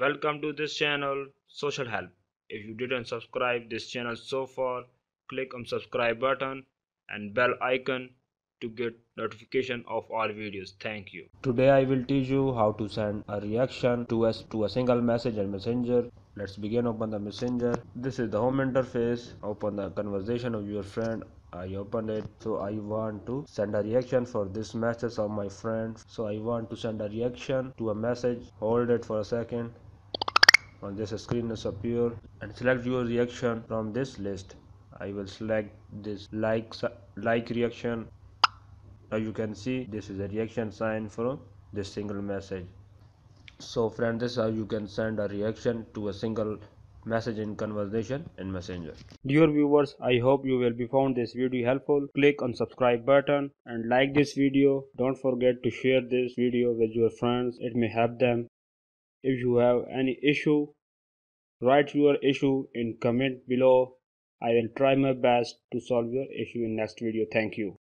Welcome to this channel Social Help. If you didn't subscribe this channel so far, click on subscribe button and bell icon to get notification of all videos. Thank you. Today I will teach you how to send a reaction to a, to a single message in Messenger. Let's begin open the Messenger. This is the home interface. Open the conversation of your friend I opened it so I want to send a reaction for this message of my friend so I want to send a reaction to a message hold it for a second on this screen is appear and select your reaction from this list. I will select this like like reaction. Now you can see this is a reaction sign from this single message. So friend this is how you can send a reaction to a single message in conversation in messenger. Dear viewers i hope you will be found this video helpful. Click on subscribe button and like this video. Don't forget to share this video with your friends. It may help them if you have any issue write your issue in comment below. I will try my best to solve your issue in next video. Thank you